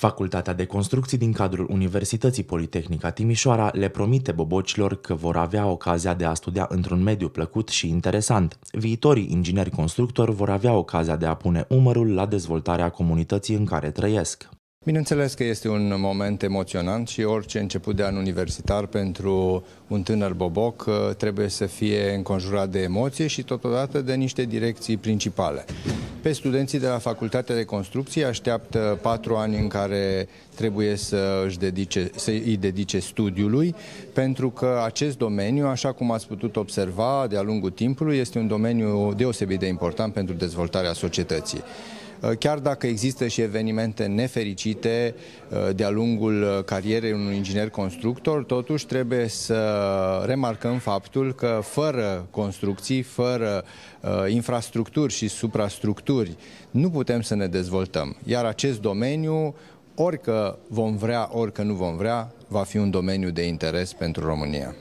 Facultatea de Construcții din cadrul Universității Politehnica Timișoara le promite bobocilor că vor avea ocazia de a studia într-un mediu plăcut și interesant. Viitorii ingineri constructori vor avea ocazia de a pune umărul la dezvoltarea comunității în care trăiesc. Bineînțeles că este un moment emoționant și orice început de an universitar pentru un tânăr boboc uh, trebuie să fie înconjurat de emoție și totodată de niște direcții principale. Pe studenții de la Facultatea de Construcție așteaptă patru ani în care trebuie să își dedice, să îi dedice studiului, pentru că acest domeniu, așa cum ați putut observa de-a lungul timpului, este un domeniu deosebit de important pentru dezvoltarea societății. Uh, chiar dacă există și evenimente nefericite uh, de-a lungul uh, carierei unui inginer constructor, totuși trebuie să remarcăm faptul că fără construcții, fără infrastructuri și suprastructuri, nu putem să ne dezvoltăm. Iar acest domeniu, orică vom vrea, orică nu vom vrea, va fi un domeniu de interes pentru România.